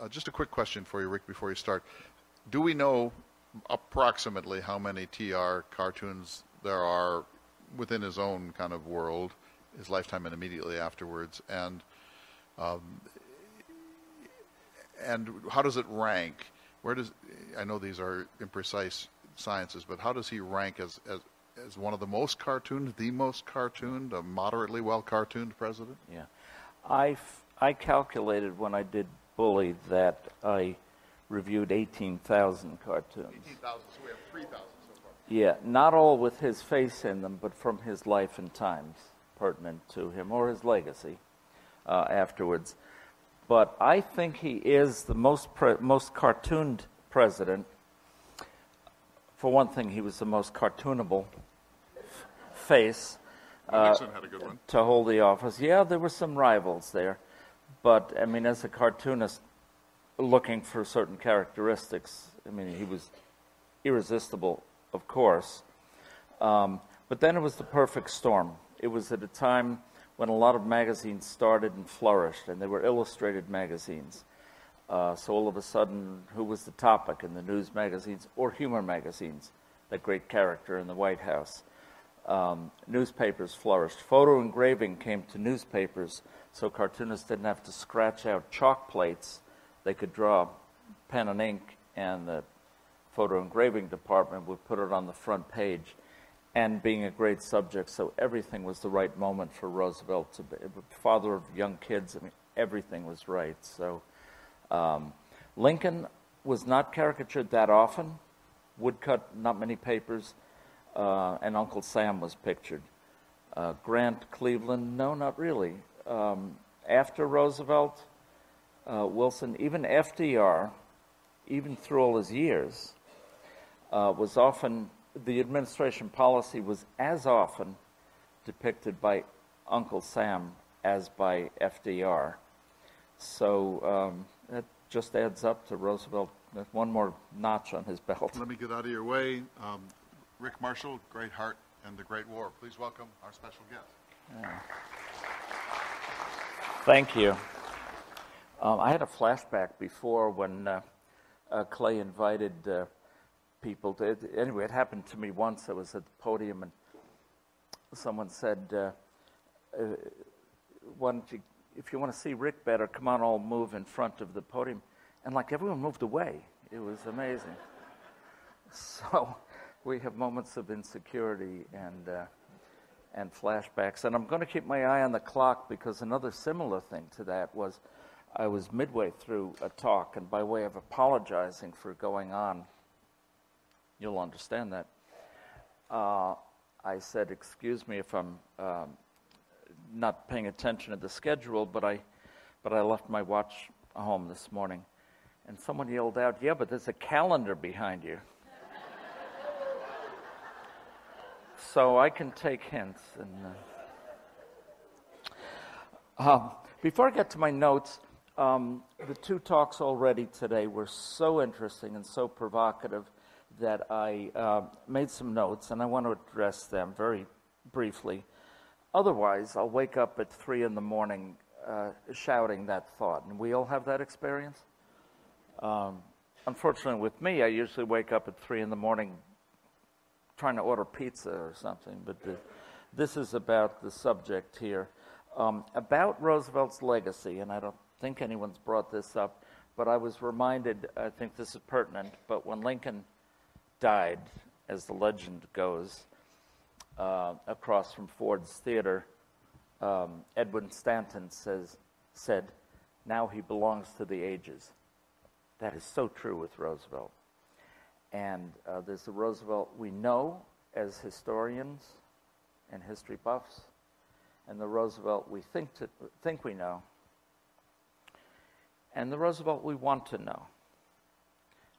Uh, just a quick question for you, Rick, before you start. Do we know approximately how many TR cartoons there are within his own kind of world, his lifetime and immediately afterwards, and um, and how does it rank? Where does I know these are imprecise sciences, but how does he rank as as as one of the most cartooned, the most cartooned, a moderately well cartooned president? Yeah. I, I calculated when I did Bully that I reviewed 18,000 cartoons. 18,000, so we have 3,000 so far. Yeah, not all with his face in them, but from his life and times pertinent to him or his legacy uh, afterwards. But I think he is the most, pre- most cartooned president. For one thing, he was the most cartoonable face Nixon had a good one. to hold the office. Yeah, there were some rivals there, but I mean, as a cartoonist looking for certain characteristics, I mean, he was irresistible, of course. Um, but then it was the perfect storm. It was at a time when a lot of magazines started and flourished, and they were illustrated magazines. Uh, so all of a sudden, who was the topic in the news magazines or humor magazines? That great character in the White House um, newspapers flourished. Photo engraving came to newspapers, so cartoonists didn't have to scratch out chalk plates. They could draw pen and ink, and the photo engraving department would put it on the front page. And being a great subject, so everything was the right moment for Roosevelt to be father of young kids. I mean, everything was right. So um, Lincoln was not caricatured that often. Woodcut, not many papers uh, and Uncle Sam was pictured. Uh, Grant, Cleveland, no, not really. Um, after Roosevelt, uh, Wilson, even FDR, even through all his years, uh, was often, the administration policy was as often depicted by Uncle Sam as by FDR. So um, that just adds up to Roosevelt, one more notch on his belt. Let me get out of your way. Um, Rick Marschall, Great Heart and the Great War. Please welcome our special guest. Thank you. Um, I had a flashback before when uh, uh, Clay invited uh, people to. Anyway, it happened to me once. I was at the podium and someone said, uh, uh, "Why don't you, if you want to see Rick better, come on, all move in front of the podium." And like everyone moved away. It was amazing. So we have moments of insecurity and uh, and flashbacks. And I'm going to keep my eye on the clock because another similar thing to that was I was midway through a talk, and by way of apologizing for going on, you'll understand that. Uh, I said, "Excuse me if I'm um, not paying attention to the schedule, but I, but I left my watch home this morning." And someone yelled out, "Yeah, but there's a calendar behind you." So I can take hints. And uh, um, before I get to my notes, um, the two talks already today were so interesting and so provocative that I uh, made some notes, and I want to address them very briefly. Otherwise, I'll wake up at three in the morning uh, shouting that thought, and we all have that experience. Um, unfortunately, with me, I usually wake up at three in the morning trying to order pizza or something, but the, this is about the subject here. Um, about Roosevelt's legacy, and I don't think anyone's brought this up, but I was reminded, I think this is pertinent, but when Lincoln died, as the legend goes, uh, across from Ford's Theater, um, Edwin Stanton says, said, Now he belongs to the ages. That is so true with Roosevelt. And uh, there's the Roosevelt we know as historians and history buffs, and the Roosevelt we think, to, think we know, and the Roosevelt we want to know.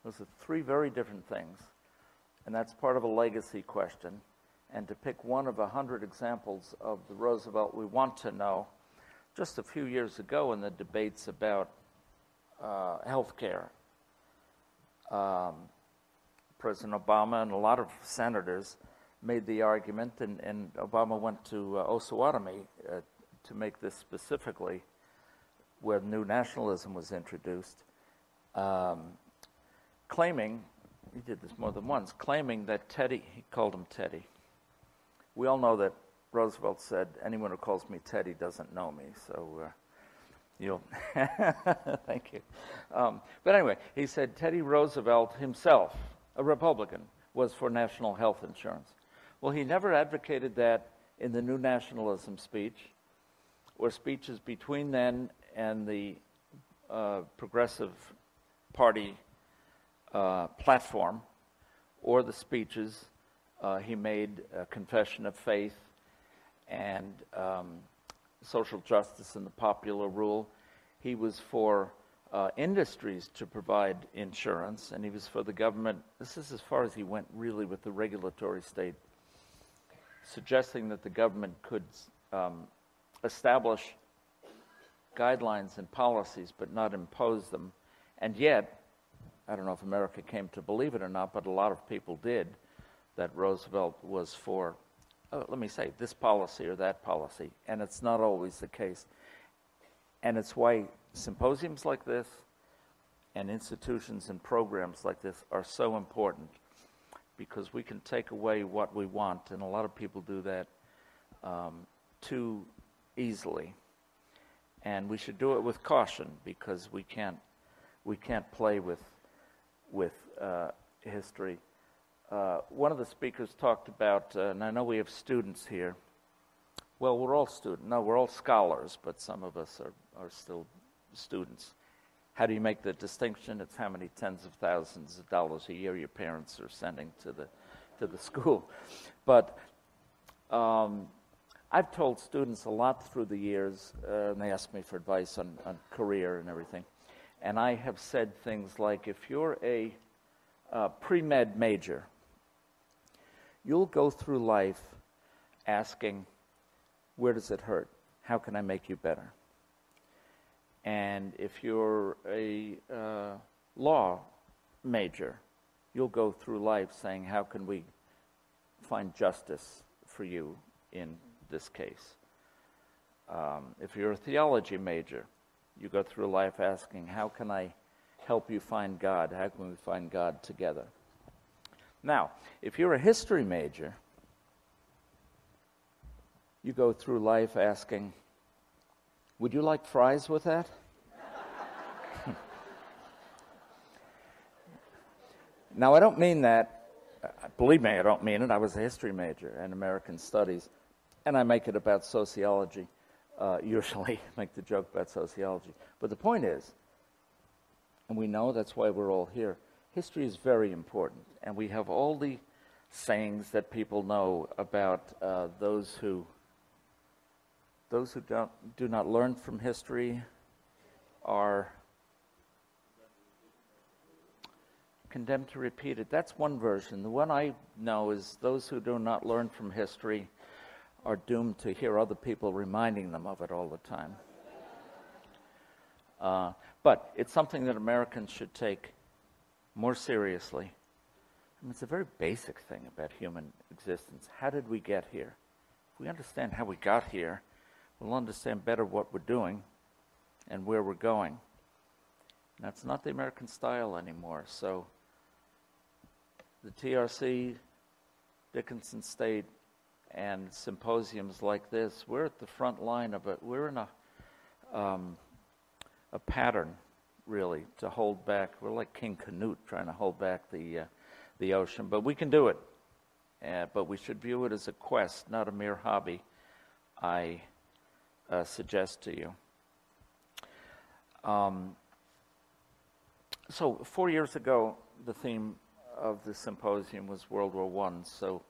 Those are three very different things, and that's part of a legacy question. And to pick one of a hundred examples of the Roosevelt we want to know, just a few years ago in the debates about uh, health care, um, President Obama and a lot of senators made the argument, and, and Obama went to uh, Osawatomie uh, to make this specifically, where new nationalism was introduced. um, claiming, he did this more than once, claiming that Teddy, he called him Teddy. We all know that Roosevelt said, anyone who calls me Teddy doesn't know me, so uh, you'll, thank you. Um, but anyway, he said Teddy Roosevelt himself, a Republican, was for national health insurance. Well, he never advocated that in the New Nationalism speech or speeches between then and the uh, Progressive Party uh, platform or the speeches. Uh, he made a confession of faith and um, social justice and the popular rule. He was for uh, industries to provide insurance, and he was for the government. This is as far as he went, really, with the regulatory state, suggesting that the government could um, establish guidelines and policies, but not impose them. And yet, I don't know if America came to believe it or not, but a lot of people did, that Roosevelt was for, oh, let me say, this policy or that policy. And it's not always the case. And it's why symposiums like this and institutions and programs like this are so important because we can take away what we want, and a lot of people do that um, too easily. And we should do it with caution because we can't, we can't play with, with uh, history. Uh, one of the speakers talked about, uh, and I know we have students here. Well, we're all students. No, we're all scholars, but some of us are, are still students. How do you make the distinction? It's how many tens of thousands of dollars a year your parents are sending to the, to the school. But um, I've told students a lot through the years, uh, and they ask me for advice on, on career and everything. And I have said things like if you're a uh, pre med major, you'll go through life asking, Where does it hurt? How can I make you better? And if you're a uh, law major, you'll go through life saying, How can we find justice for you in this case? Um, if you're a theology major, you go through life asking, How can I help you find God? How can we find God together? Now, if you're a history major, you go through life asking, would you like fries with that? now, I don't mean that. uh, Believe me, I don't mean it. I was a history major in American studies, and I make it about sociology. Uh, usually, make the joke about sociology. But the point is, and we know that's why we're all here, history is very important. And we have all the sayings that people know about uh, those who those who don't, do not learn from history are condemned to repeat it. That's one version. The one I know is those who do not learn from history are doomed to hear other people reminding them of it all the time. Uh, but it's something that Americans should take more seriously. I mean, it's a very basic thing about human existence. How did we get here? If we understand how we got here, we'll understand better what we're doing and where we're going. That's not the American style anymore. So the TRC, Dickinson State, and symposiums like this, we're at the front line of it. We're in a, um, a pattern, really, to hold back. We're like King Canute trying to hold back the, uh, the ocean, but we can do it. Uh, but we should view it as a quest, not a mere hobby. I uh, suggest to you. Um, so four years ago, the theme of the symposium was World War One. So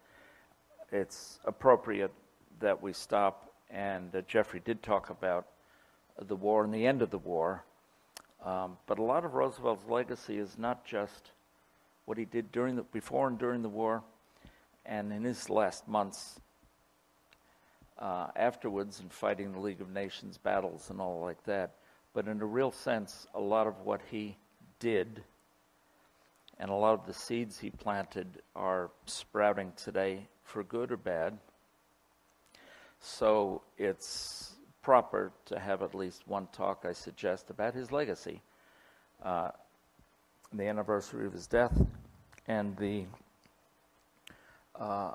it's appropriate that we stop. And uh, Jeffrey did talk about the war and the end of the war. Um, but a lot of Roosevelt's legacy is not just what he did during the before and during the war, and in his last months uh, afterwards and fighting the League of Nations battles and all like that. But in a real sense, a lot of what he did and a lot of the seeds he planted are sprouting today for good or bad. So it's proper to have at least one talk, I suggest, about his legacy. Uh, the anniversary of his death, and the uh,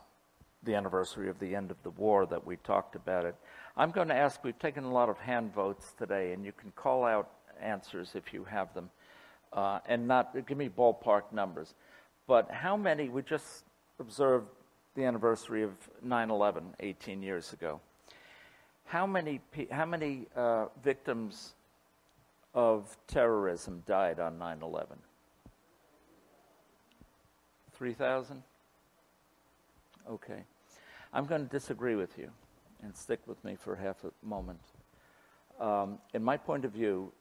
the anniversary of the end of the war that we talked about it. I'm going to ask. We've taken a lot of hand votes today, and you can call out answers if you have them, uh, and not give me ballpark numbers. But how many? We just observed the anniversary of 9/11 18 years ago. How many? How many uh, victims of terrorism died on 9 11? 3,000? Okay. I'm going to disagree with you and stick with me for half a moment. Um, in my point of view,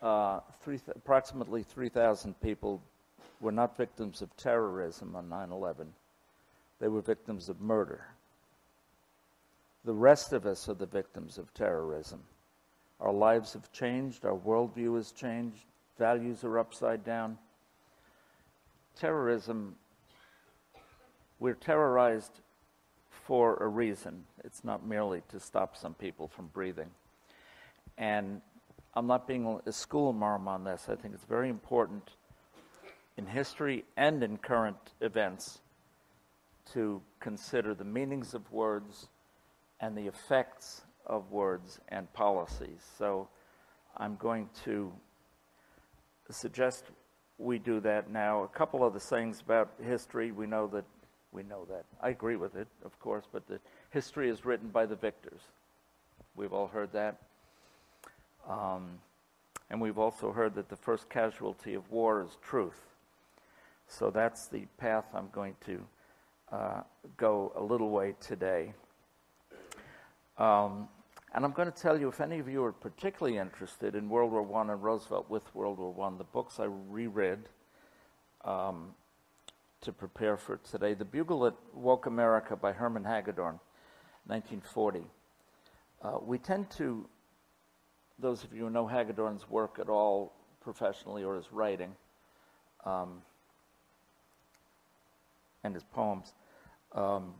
uh, three, approximately 3,000 people were not victims of terrorism on 9 11, they were victims of murder. The rest of us are the victims of terrorism. Our lives have changed, our worldview has changed, values are upside down. Terrorism, we're terrorized for a reason. It's not merely to stop some people from breathing. And I'm not being a school marm on this. I think it's very important in history and in current events to consider the meanings of words and the effects of words and policies. So I'm going to suggest we do that now. A couple of the things about history, we know that we know that. I agree with it, of course, but the history is written by the victors. We've all heard that. Um, and we've also heard that the first casualty of war is truth. So that's the path I'm going to uh, go a little way today. Um, and I'm going to tell you, if any of you are particularly interested in World War I and Roosevelt with World War I, the books I reread um, to prepare for today, The Bugle That Woke America by Hermann Hagedorn, 1940. Uh, we tend to, those of you who know Hagedorn's work at all professionally or his writing, um, and his poems, um,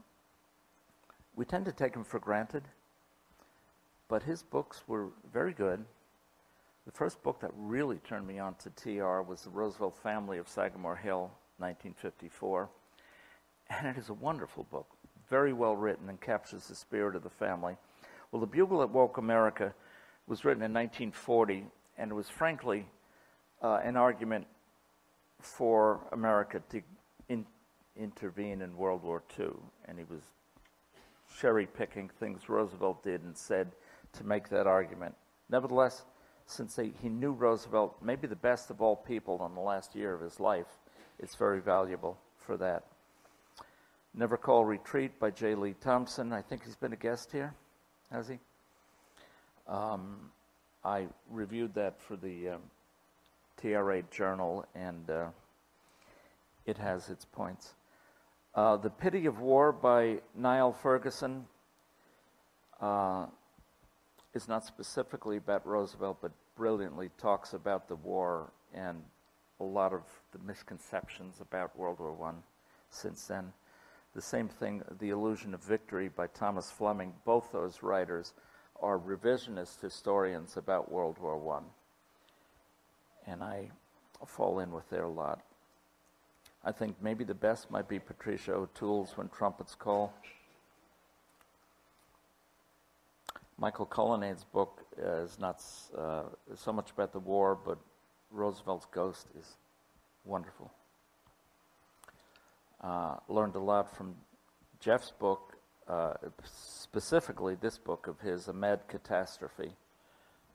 we tend to take him for granted but his books were very good. The first book that really turned me on to TR was The Roosevelt Family of Sagamore Hill, 1954. And it is a wonderful book, very well written and captures the spirit of the family. Well, The Bugle That Woke America was written in 1940, and it was frankly uh, an argument for America to in, intervene in World War II. And he was cherry picking things Roosevelt did and said to make that argument. Nevertheless, since he, he knew Roosevelt, maybe the best of all people in the last year of his life, it's very valuable for that. Never Call Retreat by J. Lee Thompson. I think he's been a guest here, has he? Um, I reviewed that for the um, TRA Journal, and uh, it has its points. Uh, the Pity of War by Niall Ferguson. Uh, is not specifically about Roosevelt, but brilliantly talks about the war and a lot of the misconceptions about World War I since then. The same thing, The Illusion of Victory by Thomas Fleming, both those writers are revisionist historians about World War I. And I fall in with their lot. I think maybe the best might be Patricia O'Toole's When Trumpets Call. Michael Cullinane's book is not uh, so much about the war, but Roosevelt's Ghost is wonderful. Uh, learned a lot from Jeff's book, uh, specifically this book of his, A Mad Catastrophe,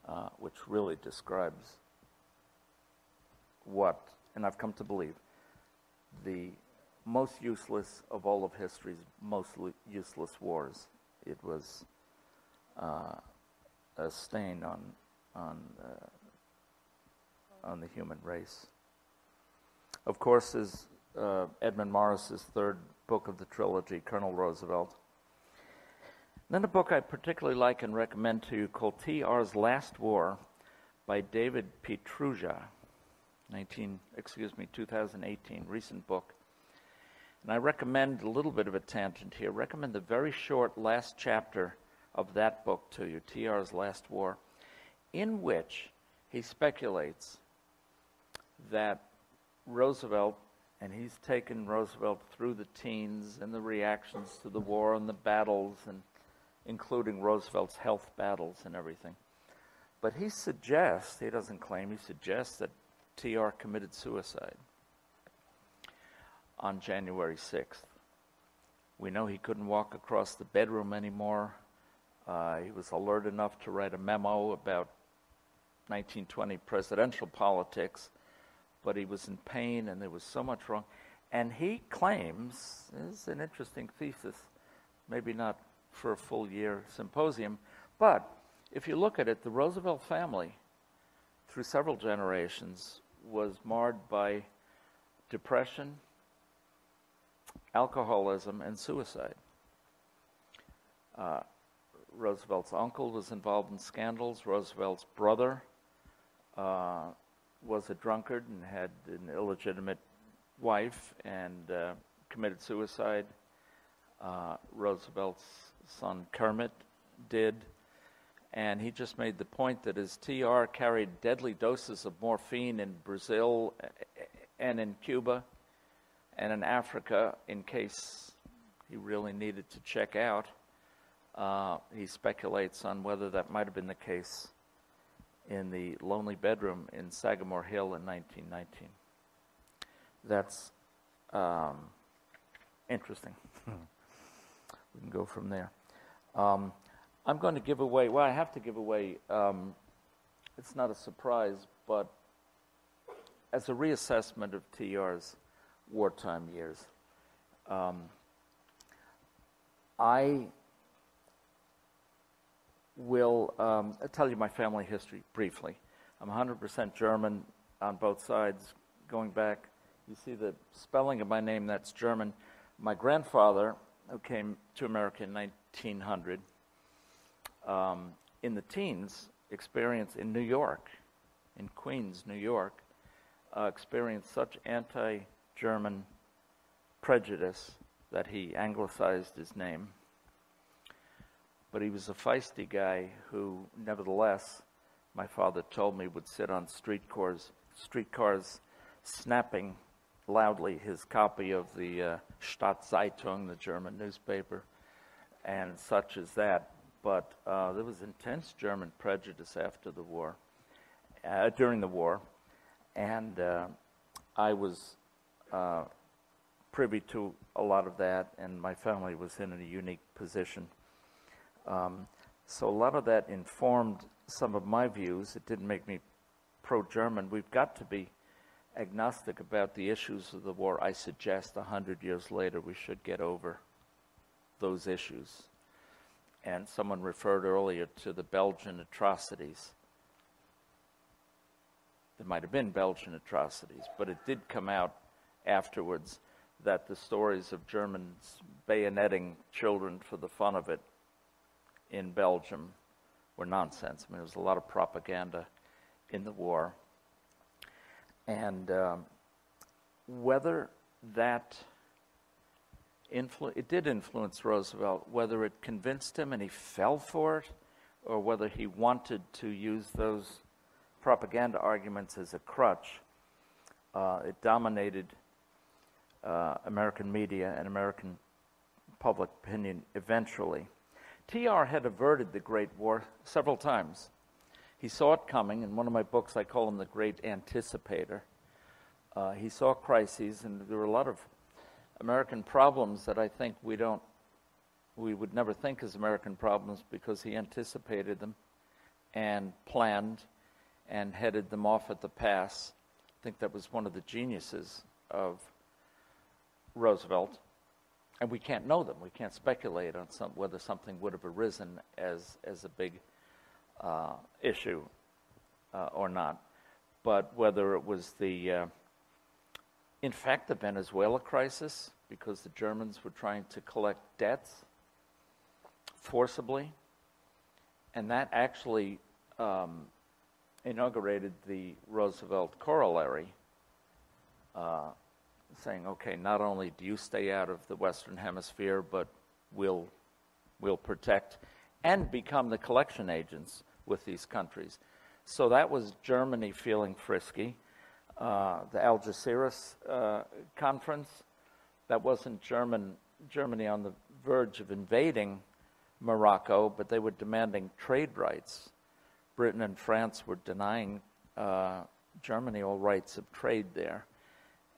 uh, which really describes what, and I've come to believe, the most useless of all of history's most useless wars. It was uh, a stain on on uh, on the human race. Of course, is uh, Edmund Morris's third book of the trilogy, Colonel Roosevelt. Then a book I particularly like and recommend to you called T.R.'s Last War by David Pietrusza, 19, excuse me, 2018, recent book. And I recommend a little bit of a tangent here. Recommend the very short last chapter of that book to you, TR's Last War, in which he speculates that Roosevelt, and he's taken Roosevelt through the teens and the reactions to the war and the battles, and including Roosevelt's health battles and everything. But he suggests, he doesn't claim, he suggests that TR committed suicide on January 6th. We know he couldn't walk across the bedroom anymore. Uh, he was alert enough to write a memo about 1920 presidential politics, but he was in pain and there was so much wrong. And he claims, this is an interesting thesis, maybe not for a full year symposium, but if you look at it, the Roosevelt family, through several generations, was marred by depression, alcoholism, and suicide. Uh, Roosevelt's uncle was involved in scandals. Roosevelt's brother uh, was a drunkard and had an illegitimate wife and uh, committed suicide. Uh, Roosevelt's son Kermit did. And he just made the point that his TR carried deadly doses of morphine in Brazil and in Cuba and in Africa in case he really needed to check out. Uh, he speculates on whether that might have been the case in the lonely bedroom in Sagamore Hill in 1919. That's um, interesting. we can go from there. Um, I'm going to give away, well, I have to give away, um, it's not a surprise, but as a reassessment of TR's wartime years, um, I will um, tell you my family history briefly. I'm 100% German on both sides. Going back, you see the spelling of my name, that's German. My grandfather, who came to America in 1900, um, in the teens, experienced in New York, in Queens, New York, uh, experienced such anti German prejudice that he anglicized his name but he was a feisty guy who, nevertheless, my father told me would sit on streetcars, streetcars snapping loudly his copy of the uh, Staats-Zeitung, the German newspaper, and such as that. But uh, there was intense German prejudice after the war, uh, during the war, and uh, I was uh, privy to a lot of that, and my family was in a unique position um, so a lot of that informed some of my views. It didn't make me pro German. We've got to be agnostic about the issues of the war. I suggest a hundred years later we should get over those issues. And someone referred earlier to the Belgian atrocities. There might have been Belgian atrocities, but it did come out afterwards that the stories of Germans bayoneting children for the fun of it in Belgium were nonsense. I mean, there was a lot of propaganda in the war. And um, whether that influ- it did influence Roosevelt, whether it convinced him and he fell for it, or whether he wanted to use those propaganda arguments as a crutch, uh, it dominated uh, American media and American public opinion eventually. TR had averted the Great War several times. He saw it coming. In one of my books, I call him the Great Anticipator. Uh, he saw crises, and there were a lot of American problems that I think we don't, we would never think as American problems because he anticipated them and planned and headed them off at the pass. I think that was one of the geniuses of Roosevelt and we can't know them. We can't speculate on some, whether something would have arisen as, as a big uh, issue uh, or not. But whether it was the, uh, in fact, the Venezuela crisis, because the Germans were trying to collect debts forcibly, and that actually um, inaugurated the Roosevelt corollary. Saying, okay, not only do you stay out of the Western Hemisphere, but we'll, we'll protect and become the collection agents with these countries. So that was Germany feeling frisky. uh, the Algeciras uh, conference. That wasn't German, Germany on the verge of invading Morocco, but they were demanding trade rights. Britain and France were denying uh, Germany all rights of trade there.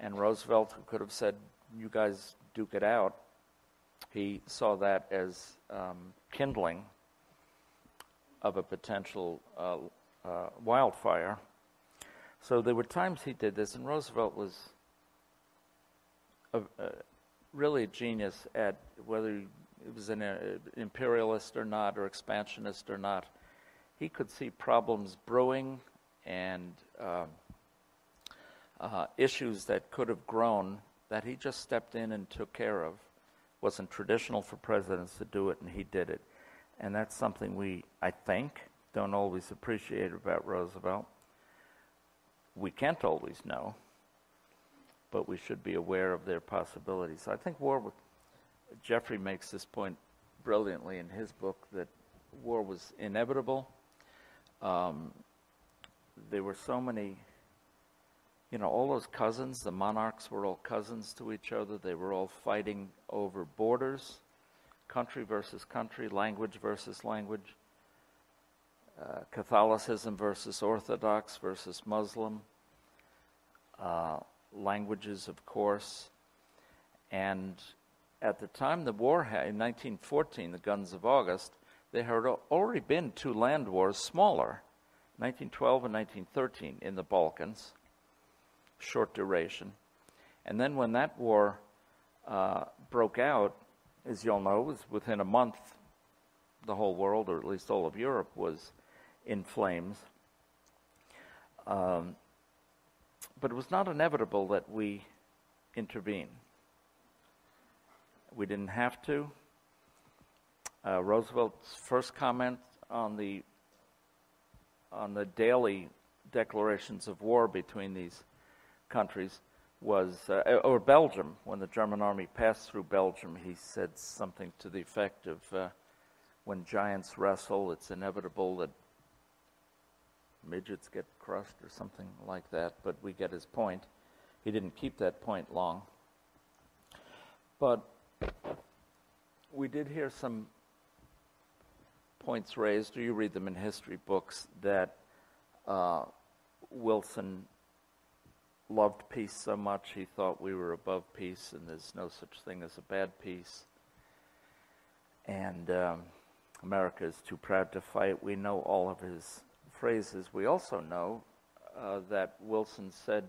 And Roosevelt, who could have said, You guys duke it out, he saw that as um, kindling of a potential uh, uh, wildfire. So there were times he did this, and Roosevelt was a, a, really a genius at whether he was an uh, imperialist or not, or expansionist or not. He could see problems brewing and um, uh, issues that could have grown that he just stepped in and took care of. Wasn't traditional for presidents to do it, and he did it. And that's something we, I think, don't always appreciate about Roosevelt. We can't always know, but we should be aware of their possibilities. I think war, with, Jeffrey makes this point brilliantly in his book that war was inevitable. Um, there were so many, you know, all those cousins, the monarchs were all cousins to each other. They were all fighting over borders, country versus country, language versus language, uh, Catholicism versus Orthodox versus Muslim, uh, languages, of course. And at the time the war had, in 1914, the Guns of August, there had already been two land wars smaller 1912 and 1913 in the Balkans, short duration. And then when that war uh, broke out, as you all know, was within a month, the whole world, or at least all of Europe, was in flames. Um, but it was not inevitable that we intervene. We didn't have to. Uh, Roosevelt's first comment on the on the daily declarations of war between these countries was, uh, or Belgium, when the German army passed through Belgium, he said something to the effect of, uh, when giants wrestle, it's inevitable that midgets get crushed or something like that, but we get his point. He didn't keep that point long. But we did hear some points raised, or you read them in history books, that uh, Wilson loved peace so much he thought we were above peace and there's no such thing as a bad peace. And um, America is too proud to fight. We know all of his phrases. We also know uh, that Wilson said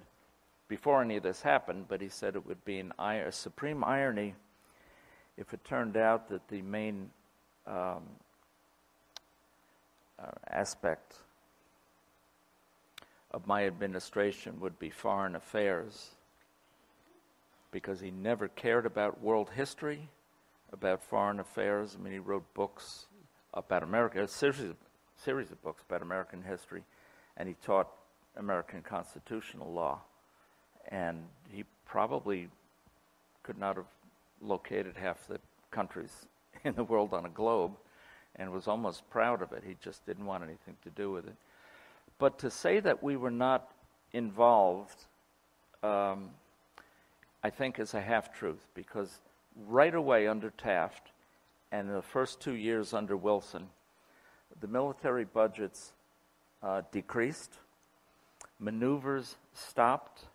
before any of this happened, but he said it would be an, a supreme irony if it turned out that the main um, uh, aspect of my administration would be foreign affairs because he never cared about world history, about foreign affairs. I mean, he wrote books about America, a series of, series of books about American history, and he taught American constitutional law. And he probably could not have located half the countries in the world on a globe and was almost proud of it. He just didn't want anything to do with it. But to say that we were not involved, um, I think, is a half truth because right away under Taft and the first two years under Wilson, the military budgets uh, decreased, maneuvers stopped,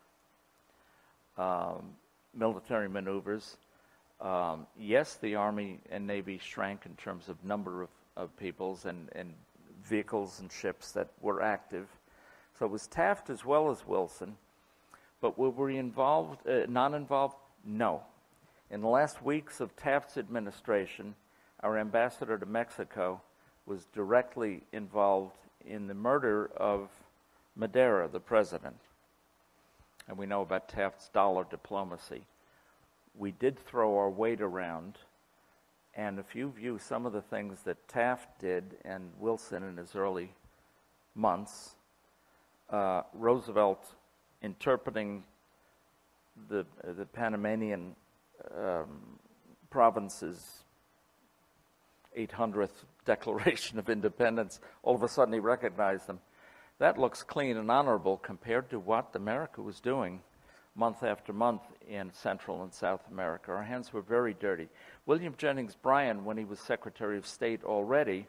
um, military maneuvers, um, yes, the Army and Navy shrank in terms of number of, of peoples and, and vehicles and ships that were active. So it was Taft as well as Wilson. But were we involved, uh, not involved? No. In the last weeks of Taft's administration, our ambassador to Mexico was directly involved in the murder of Madero, the president. And we know about Taft's dollar diplomacy we did throw our weight around. And if you view some of the things that Taft did and Wilson in his early months, uh, Roosevelt interpreting the, the Panamanian um, province's 800th Declaration of Independence, all of a sudden he recognized them. that looks clean and honorable compared to what America was doing month after month in Central and South America. Our hands were very dirty. William Jennings Bryan, when he was Secretary of State already,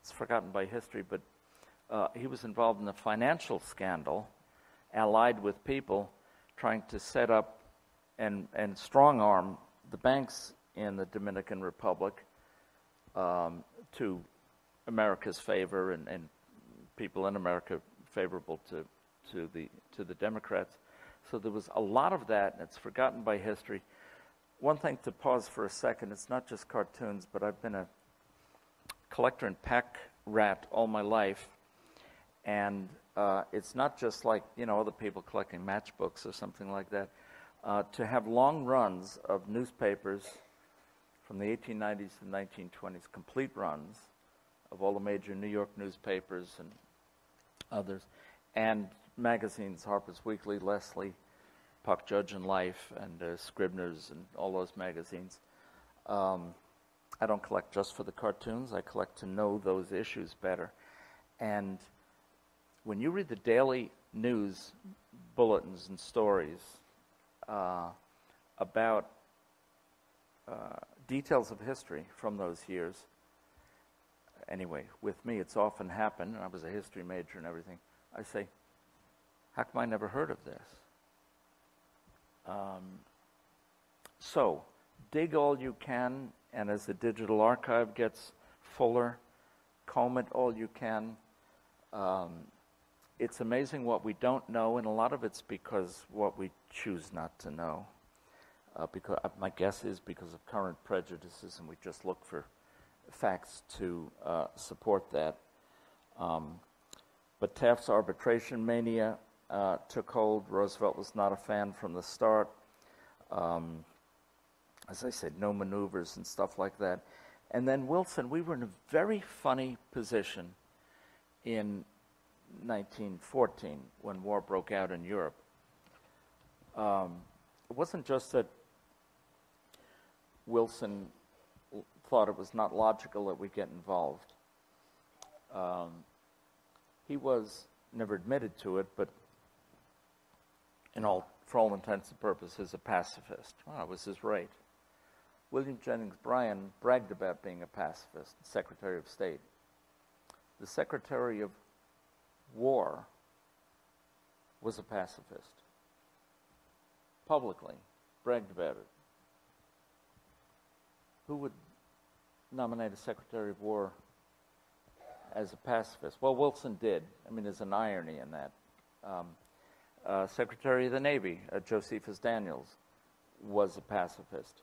it's forgotten by history, but uh, he was involved in a financial scandal, allied with people trying to set up and, and strong arm the banks in the Dominican Republic um, to America's favor and, and people in America favorable to, to, the, to the Democrats. So there was a lot of that, and it's forgotten by history. One thing to pause for a second it's not just cartoons, but I've been a collector and pack rat all my life. And uh, it's not just like, you know, other people collecting matchbooks or something like that. Uh, to have long runs of newspapers from the 1890s to 1920s, complete runs of all the major New York newspapers and others, and magazines, Harper's Weekly, Leslie, Puck Judge and Life, and uh, Scribner's, and all those magazines. Um, I don't collect just for the cartoons. I collect to know those issues better. And when you read the daily news bulletins and stories uh, about uh, details of history from those years, anyway, with me, it's often happened, and I was a history major and everything. I say, how come I never heard of this? Um, so, dig all you can, and as the digital archive gets fuller, comb it all you can. Um, it's amazing what we don't know, and a lot of it's because what we choose not to know. Uh, because uh, my guess is because of current prejudices, and we just look for facts to uh, support that. Um, but Taft's arbitration mania uh, took hold. Roosevelt was not a fan from the start. Um, as I said, no maneuvers and stuff like that. And then Wilson, we were in a very funny position in 1914 when war broke out in Europe. Um, it wasn't just that Wilson thought it was not logical that we get involved. Um, he was never admitted to it, but in all, for all intents and purposes, a pacifist. Well, that was his right. William Jennings Bryan bragged about being a pacifist, Secretary of State. The Secretary of War was a pacifist. Publicly, bragged about it. Who would nominate a Secretary of War as a pacifist? Well, Wilson did. I mean, there's an irony in that. Um, uh, Secretary of the Navy, uh, Josephus Daniels, was a pacifist.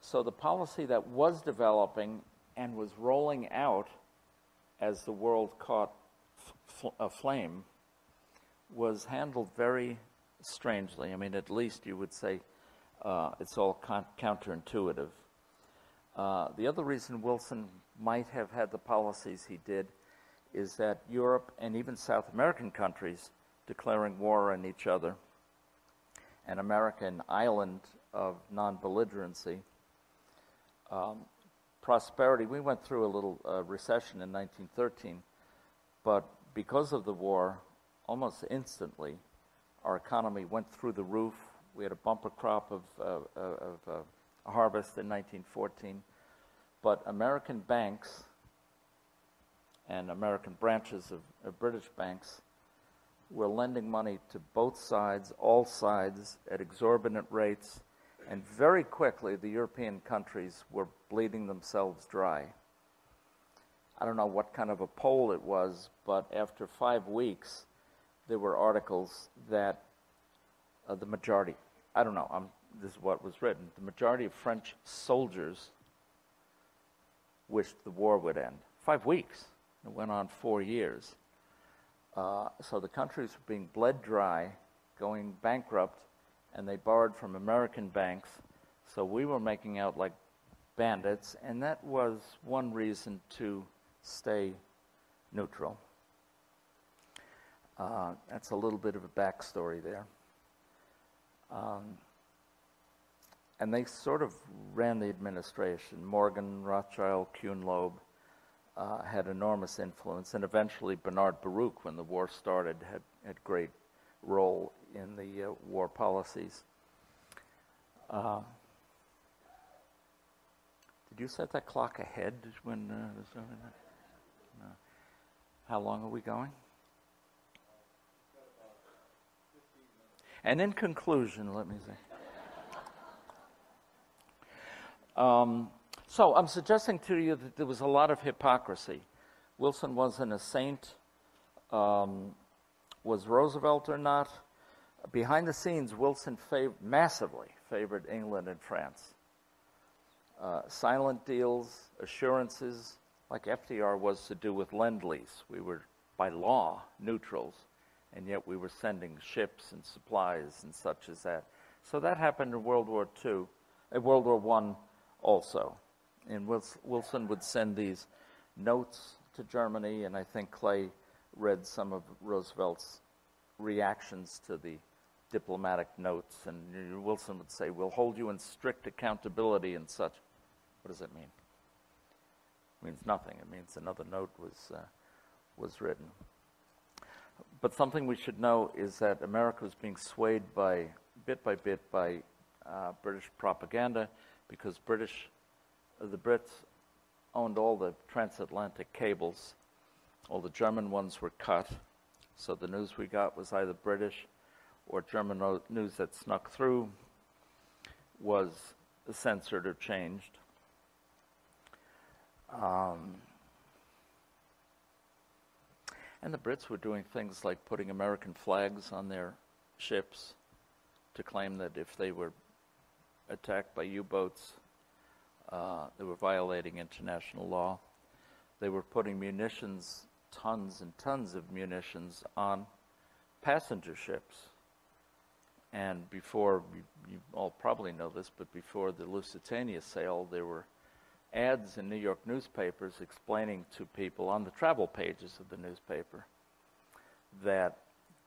So the policy that was developing and was rolling out as the world caught f- a flame was handled very strangely. I mean, at least you would say uh, it's all counterintuitive. Uh, the other reason Wilson might have had the policies he did is that Europe and even South American countries declaring war on each other, an American island of non belligerency, um, prosperity. We went through a little uh, recession in 1913, but because of the war, almost instantly, our economy went through the roof. We had a bumper crop of, uh, uh of uh, harvest in 1914, but American banks and American branches of, of British banks were lending money to both sides, all sides, at exorbitant rates and very quickly, the European countries were bleeding themselves dry. I don't know what kind of a poll it was, but after five weeks, there were articles that uh, the majority, I don't know, I'm, this is what was written, the majority of French soldiers wished the war would end. Five weeks. It went on four years. Uh, so the countries were being bled dry, going bankrupt, and they borrowed from American banks. So we were making out like bandits, and that was one reason to stay neutral. Uh, that's a little bit of a backstory there. Um, and they sort of ran the administration Morgan, Rothschild, Kuhn Loeb. Uh, had enormous influence, and eventually Bernard Baruch, when the war started, had had great role in the uh, war policies. Uh, did you set that clock ahead when? Uh, no. How long are we going? And in conclusion, let me say. Um, so I'm suggesting to you that there was a lot of hypocrisy. Wilson wasn't a saint. Um, was Roosevelt or not? Behind the scenes, Wilson fav- massively favored England and France. Uh, silent deals, assurances, like FDR was to do with Lend Lease. We were, by law, neutrals, and yet we were sending ships and supplies and such as that. So that happened in World War II, uh, World War I also. And Wilson would send these notes to Germany, and I think Clay read some of Roosevelt's reactions to the diplomatic notes. And Wilson would say, We'll hold you in strict accountability and such. What does that mean? It means nothing. It means another note was, uh, was written. But something we should know is that America was being swayed by, bit by bit, by uh, British propaganda because British, the Brits owned all the transatlantic cables. All the German ones were cut, so the news we got was either British or German news that snuck through was censored or changed. Um, and the Brits were doing things like putting American flags on their ships to claim that if they were attacked by U boats, uh, they were violating international law. They were putting munitions, tons and tons of munitions, on passenger ships. And before, you, you all probably know this, but before the Lusitania sale, there were ads in New York newspapers explaining to people on the travel pages of the newspaper that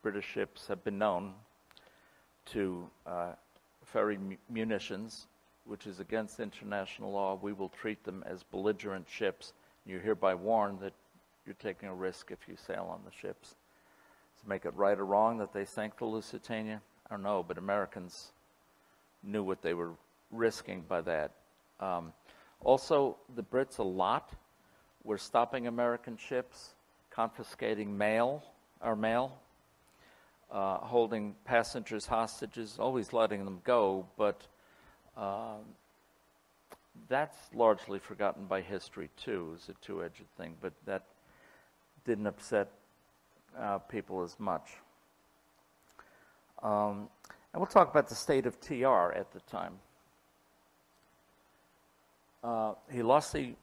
British ships have been known to uh, ferry munitions, which is against international law. We will treat them as belligerent ships. You're hereby warned that you're taking a risk if you sail on the ships. To make it right or wrong that they sank the Lusitania, I don't know, but Americans knew what they were risking by that. Um, also, the Brits a lot were stopping American ships, confiscating mail, our mail, uh, holding passengers hostages, always letting them go, but uh, that's largely forgotten by history too. It's a two-edged thing, but that didn't upset uh, people as much. Um, and we'll talk about the state of TR at the time. Uh, he lost the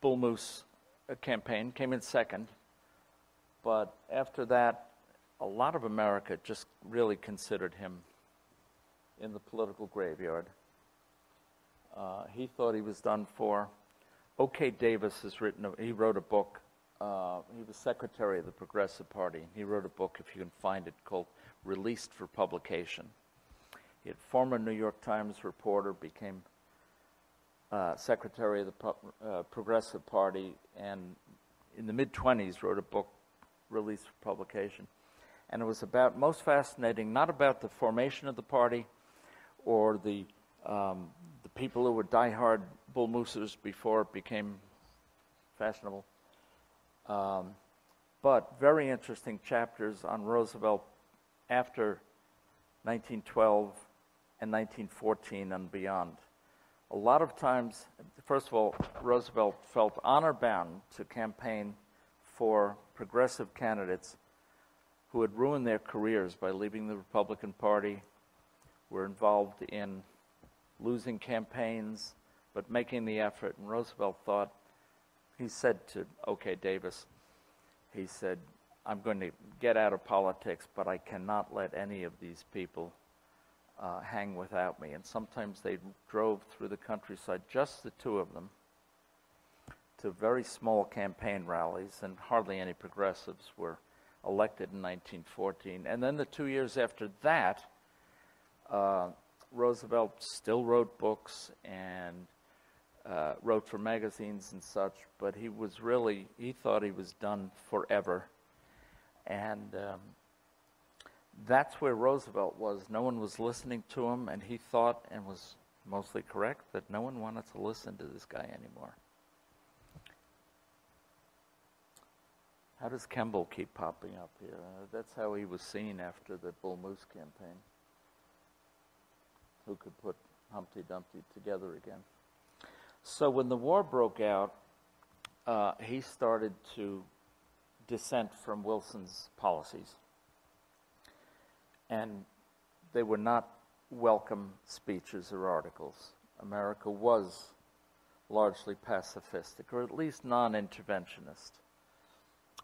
Bull Moose uh, campaign, came in second, but after that, a lot of America just really considered him in the political graveyard. Uh, he thought he was done for. O.K. Davis has written, a, he wrote a book. Uh, he was secretary of the Progressive Party. He wrote a book, if you can find it, called Released for Publication. He had former New York Times reporter, became uh, secretary of the Pro- uh, Progressive Party, and in the mid 20s wrote a book released for publication. And it was about, most fascinating, not about the formation of the party or the, um, the people who were diehard bull moosers before it became fashionable, um, but very interesting chapters on Roosevelt after 1912 and 1914 and beyond. A lot of times, first of all, Roosevelt felt honor bound to campaign for progressive candidates who had ruined their careers by leaving the Republican Party, were involved in losing campaigns, but making the effort. And Roosevelt thought, he said to O.K. Davis, he said, I'm going to get out of politics, but I cannot let any of these people uh, hang without me. And sometimes they drove through the countryside, just the two of them, to very small campaign rallies, and hardly any progressives were elected in 1914. And then the two years after that, uh, Roosevelt still wrote books and uh, wrote for magazines and such, but he was really, he thought he was done forever. And um, that's where Roosevelt was. No one was listening to him, and he thought, and was mostly correct, that no one wanted to listen to this guy anymore. How does Kemble keep popping up here? Uh, that's how he was seen after the Bull Moose campaign. Who could put Humpty Dumpty together again? So when the war broke out, uh, he started to dissent from Wilson's policies. And they were not welcome speeches or articles. America was largely pacifistic, or at least non interventionist.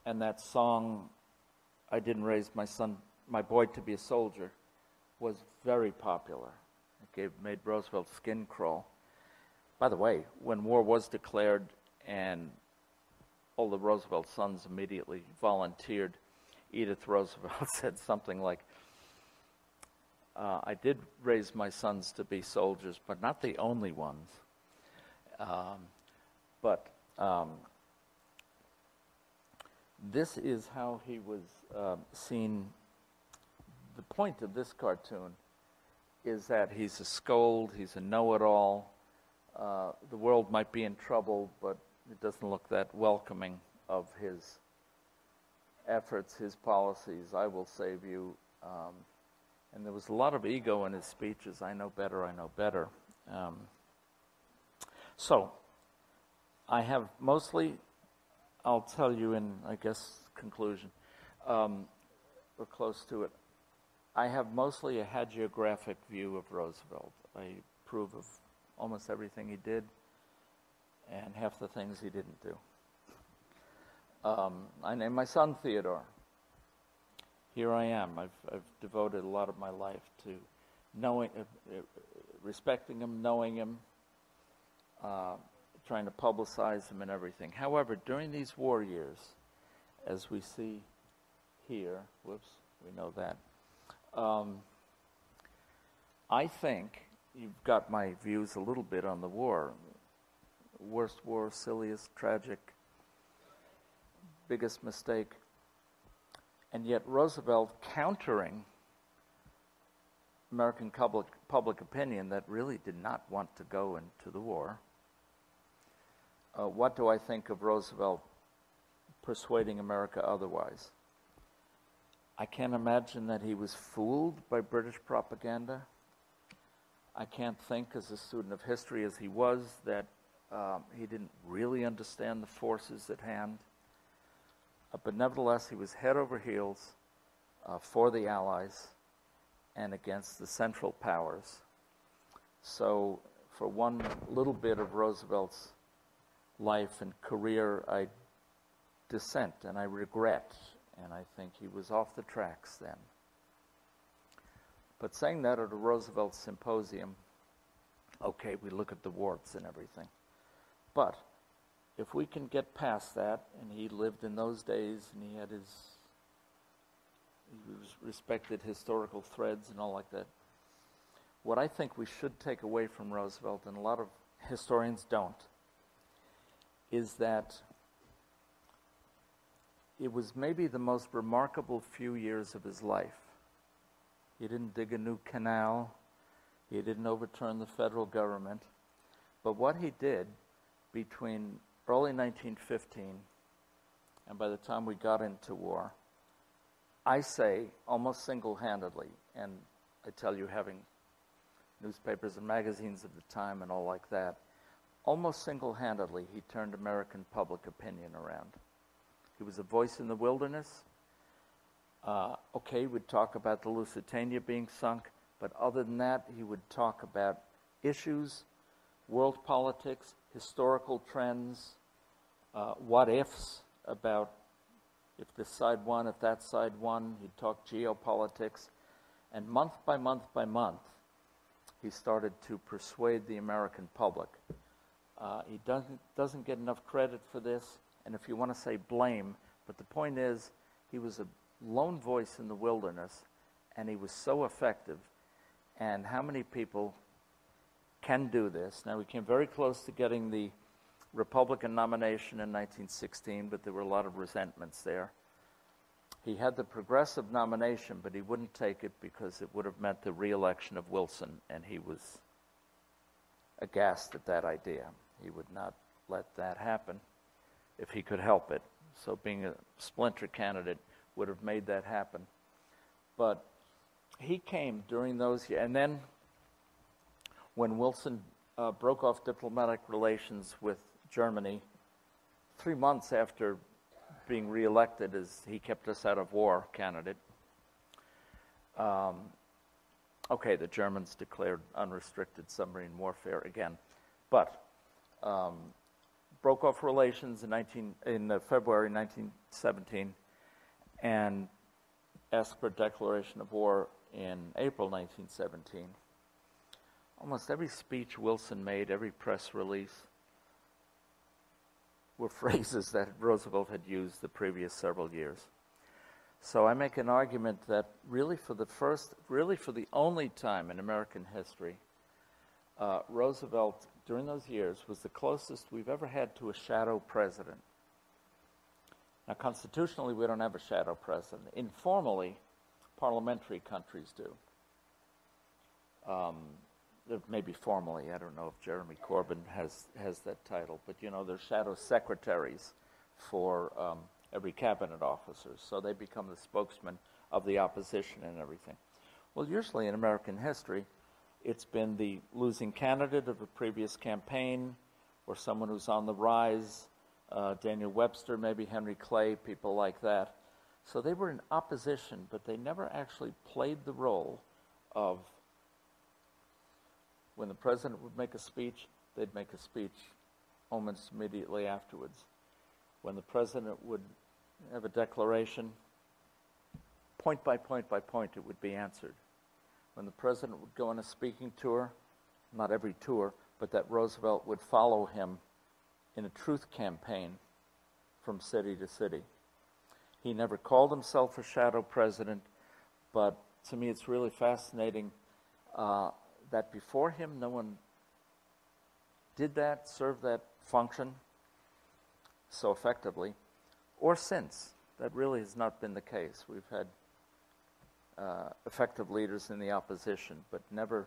And that song, I Didn't Raise My Son, My Boy to Be a Soldier, was very popular. It gave, made Roosevelt's skin crawl. By the way, when war was declared and all the Roosevelt sons immediately volunteered, Edith Roosevelt said something like, uh, I did raise my sons to be soldiers, but not the only ones. Um, but um, this is how he was uh, seen. The point of this cartoon is that he's a scold, he's a know it all. Uh, the world might be in trouble, but it doesn't look that welcoming of his efforts, his policies. I will save you. Um, and there was a lot of ego in his speeches. I know better, I know better. Um, so, I have mostly, I'll tell you in, I guess, conclusion, um, or close to it. I have mostly a hagiographic view of Roosevelt. I approve of almost everything he did and half the things he didn't do. Um, I named my son Theodore here I am. I've, I've devoted a lot of my life to knowing, uh, uh, respecting him, knowing him, uh, trying to publicize him and everything. However, during these war years, as we see here, whoops, we know that. Um, I think you've got my views a little bit on the war. Worst war, silliest, tragic, biggest mistake. And yet, Roosevelt countering American public, public opinion that really did not want to go into the war. Uh, what do I think of Roosevelt persuading America otherwise? I can't imagine that he was fooled by British propaganda. I can't think, as a student of history as he was, that um, he didn't really understand the forces at hand. Uh, but nevertheless, he was head over heels uh, for the Allies and against the Central Powers. So, for one little bit of Roosevelt's life and career, I dissent and I regret, and I think he was off the tracks then. But saying that at a Roosevelt symposium, okay, we look at the warts and everything. But if we can get past that, and he lived in those days, and he had his, he respected historical threads and all like that. What I think we should take away from Roosevelt, and a lot of historians don't, is that it was maybe the most remarkable few years of his life. He didn't dig a new canal, he didn't overturn the federal government, but what he did between early 1915, and by the time we got into war, I say almost single handedly, and I tell you, having newspapers and magazines of the time and all like that, almost single handedly, he turned American public opinion around. He was a voice in the wilderness. Uh, okay, we'd talk about the Lusitania being sunk, but other than that, he would talk about issues, world politics, historical trends, uh, what ifs about if this side won, if that side won. He'd talk geopolitics. And month by month by month, he started to persuade the American public. Uh, he doesn't, doesn't get enough credit for this, and if you want to say blame, but the point is, he was a lone voice in the wilderness, and he was so effective. And how many people can do this. Now, we came very close to getting the Republican nomination in 1916, but there were a lot of resentments there. He had the progressive nomination, but he wouldn't take it because it would have meant the reelection of Wilson, and he was aghast at that idea. He would not let that happen if he could help it. So, being a splinter candidate would have made that happen. But he came during those years, and then when Wilson uh, broke off diplomatic relations with Germany, three months after being reelected as he kept us out of war candidate. Um, okay, the Germans declared unrestricted submarine warfare again, but um, broke off relations in, 19, in uh, February 1917 and asked for a declaration of war in April 1917. Almost every speech Wilson made, every press release, were phrases that Roosevelt had used the previous several years. So I make an argument that really for the first, really for the only time in American history, uh, Roosevelt, during those years, was the closest we've ever had to a shadow president. Now, constitutionally, we don't have a shadow president. Informally, parliamentary countries do. Um, maybe formally, I don't know if Jeremy Corbyn has, has that title, but you know, they're shadow secretaries for um, every cabinet officer, so they become the spokesman of the opposition and everything. Well, usually in American history, it's been the losing candidate of a previous campaign or someone who's on the rise, uh, Daniel Webster, maybe Henry Clay, people like that. So they were in opposition, but they never actually played the role of when the president would make a speech, they'd make a speech almost immediately afterwards. When the president would have a declaration, point by point by point, it would be answered. When the president would go on a speaking tour, not every tour, but that Roosevelt would follow him in a truth campaign from city to city. He never called himself a shadow president, but to me it's really fascinating uh, that before him no one did that, served that function so effectively, or since. That really has not been the case. We've had effective leaders in the opposition, but never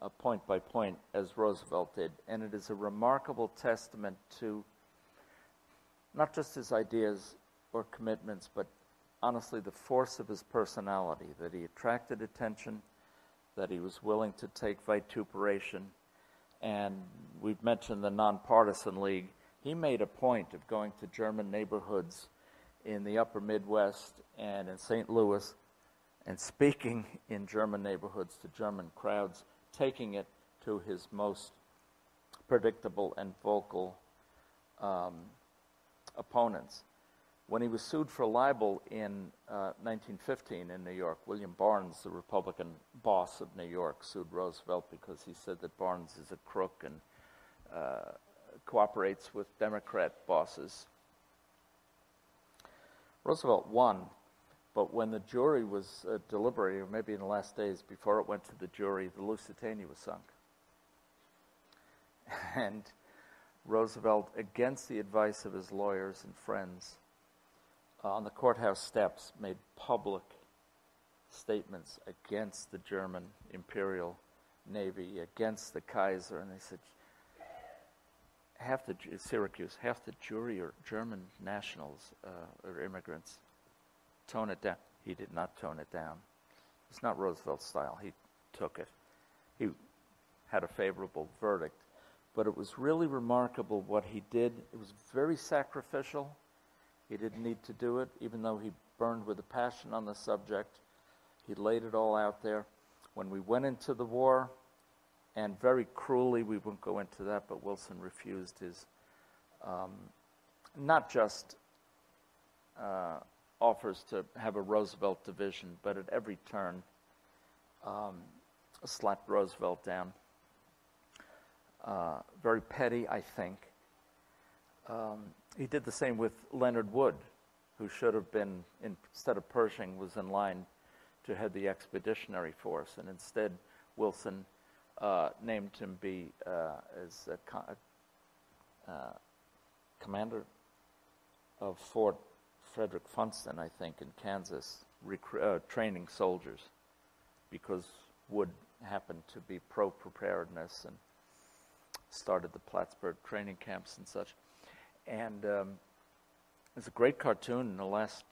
uh, point by point as Roosevelt did. And it is a remarkable testament to not just his ideas or commitments, but honestly the force of his personality, that he attracted attention that he was willing to take vituperation. And we've mentioned the Nonpartisan League. He made a point of going to German neighborhoods in the upper Midwest and in St. Louis and speaking in German neighborhoods to German crowds, taking it to his most predictable and vocal um, opponents. When he was sued for libel in uh, 1915 in New York, William Barnes, the Republican boss of New York, sued Roosevelt because he said that Barnes is a crook and uh, cooperates with Democrat bosses. Roosevelt won, but when the jury was uh, deliberating, or maybe in the last days before it went to the jury, the Lusitania was sunk. And Roosevelt, against the advice of his lawyers and friends, uh, on the courthouse steps made public statements against the German Imperial Navy, against the Kaiser, and they said, half the Syracuse, half the jury are German nationals uh, or immigrants. Tone it down. He did not tone it down. It's not Roosevelt's style. He took it. He had a favorable verdict, but it was really remarkable what he did. It was very sacrificial he didn't need to do it, even though he burned with a passion on the subject. He laid it all out there. When we went into the war, and very cruelly, we won't go into that, but Wilson refused his um, not just uh, offers to have a Roosevelt division, but at every turn um, slapped Roosevelt down. Uh, very petty, I think. Um, he did the same with Leonard Wood, who should have been, instead of Pershing, was in line to head the expeditionary force. And instead, Wilson uh, named him be uh, as a, uh, commander of Fort Frederick Funston, I think, in Kansas, uh, training soldiers because Wood happened to be pro preparedness and started the Plattsburgh training camps and such. And um, it's a great cartoon in the last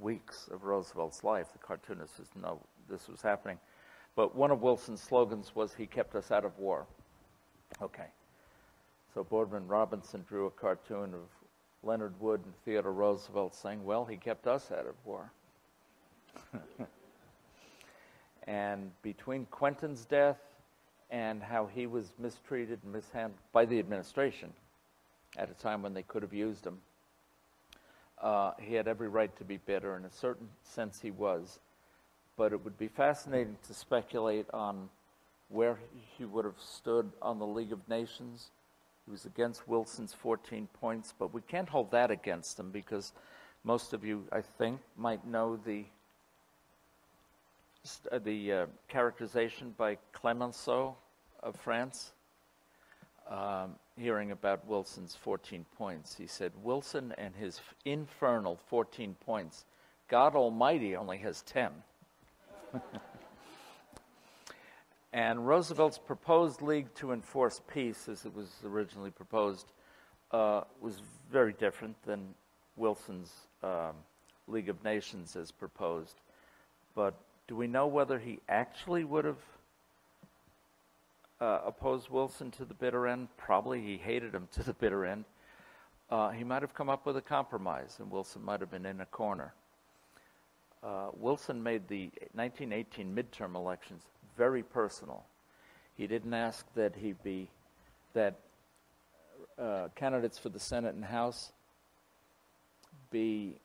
weeks of Roosevelt's life. The cartoonist didn't know this was happening. But one of Wilson's slogans was, He kept us out of war. Okay. So Boardman Robinson drew a cartoon of Leonard Wood and Theodore Roosevelt saying, Well, he kept us out of war. and between Quentin's death and how he was mistreated and mishandled by the administration at a time when they could have used him, uh, he had every right to be bitter. In a certain sense, he was. But it would be fascinating to speculate on where he would have stood on the League of Nations. He was against Wilson's 14 points, but we can't hold that against him because most of you, I think, might know the uh, the uh, characterization by Clemenceau of France, um, hearing about Wilson's 14 points. He said, Wilson and his infernal 14 points, God Almighty only has 10. and Roosevelt's proposed League to Enforce Peace, as it was originally proposed, uh, was very different than Wilson's um, League of Nations as proposed. But do we know whether he actually would have uh, opposed Wilson to the bitter end? Probably he hated him to the bitter end. Uh, he might have come up with a compromise, and Wilson might have been in a corner. Uh, Wilson made the 1918 midterm elections very personal. He didn't ask that he be that uh, candidates for the Senate and House be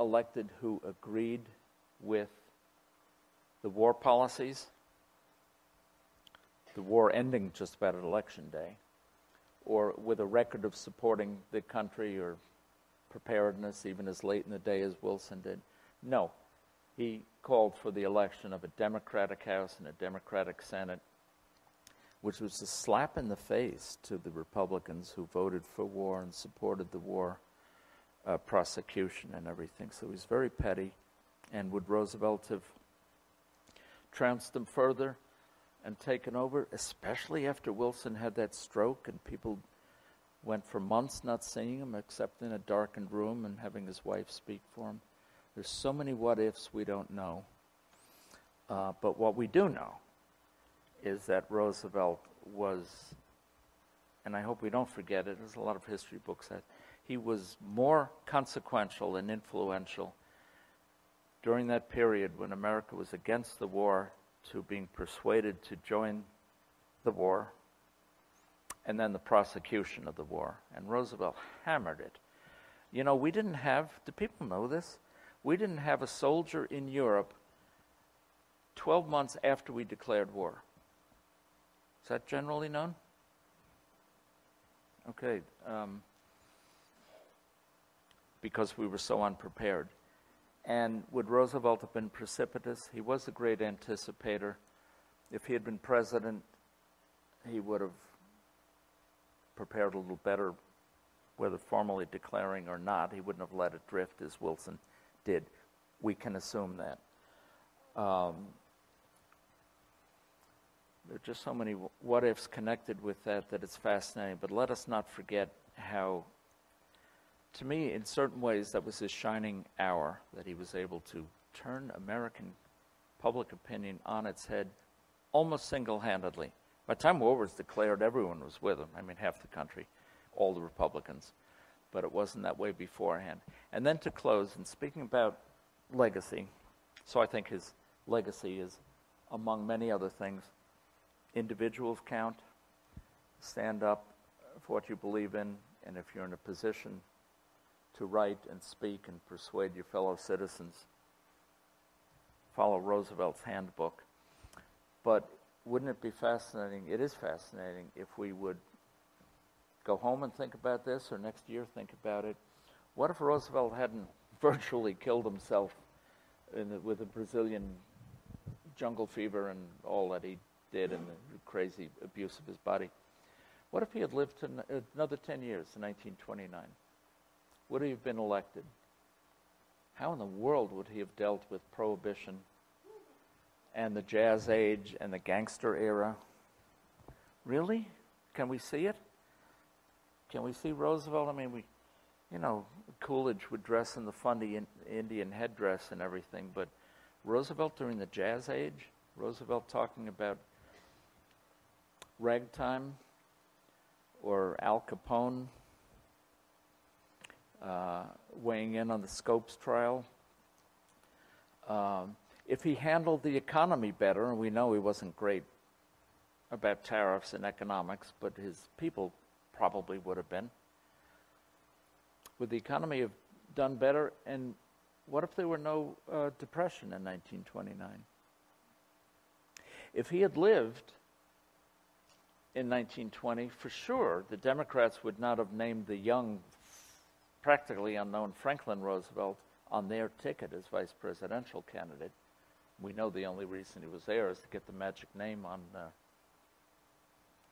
elected who agreed with the war policies, the war ending just about at election day, or with a record of supporting the country or preparedness even as late in the day as Wilson did. No, he called for the election of a Democratic House and a Democratic Senate, which was a slap in the face to the Republicans who voted for war and supported the war uh, prosecution and everything. So he's very petty. And would Roosevelt have trounced them further and taken over, especially after Wilson had that stroke and people went for months not seeing him except in a darkened room and having his wife speak for him. There's so many what ifs we don't know. Uh, but what we do know is that Roosevelt was, and I hope we don't forget it, there's a lot of history books that he was more consequential and influential during that period when America was against the war to being persuaded to join the war and then the prosecution of the war. And Roosevelt hammered it. You know, we didn't have, do people know this? We didn't have a soldier in Europe 12 months after we declared war. Is that generally known? Okay. Um, because we were so unprepared. And would Roosevelt have been precipitous? He was a great anticipator. If he had been president, he would have prepared a little better, whether formally declaring or not. He wouldn't have let it drift as Wilson did. We can assume that. Um, there are just so many what ifs connected with that that it's fascinating. But let us not forget how to me, in certain ways, that was his shining hour that he was able to turn American public opinion on its head almost single handedly. By the time war was declared, everyone was with him. I mean, half the country, all the Republicans. But it wasn't that way beforehand. And then to close, and speaking about legacy, so I think his legacy is, among many other things, individuals count, stand up for what you believe in, and if you're in a position to write and speak and persuade your fellow citizens. Follow Roosevelt's handbook. But wouldn't it be fascinating? It is fascinating if we would go home and think about this, or next year think about it. What if Roosevelt hadn't virtually killed himself the, with the Brazilian jungle fever and all that he did and the crazy abuse of his body. What if he had lived another 10 years in 1929? Would he have been elected? How in the world would he have dealt with prohibition and the jazz age and the gangster era? Really? Can we see it? Can we see Roosevelt? I mean, we, you know, Coolidge would dress in the funny in, Indian headdress and everything, but Roosevelt during the jazz age, Roosevelt talking about ragtime or Al Capone uh, weighing in on the Scopes trial. Um, if he handled the economy better, and we know he wasn't great about tariffs and economics, but his people probably would have been. Would the economy have done better? And what if there were no uh, depression in 1929? If he had lived in 1920, for sure, the Democrats would not have named the young, practically unknown Franklin Roosevelt on their ticket as vice presidential candidate. We know the only reason he was there is to get the magic name on uh,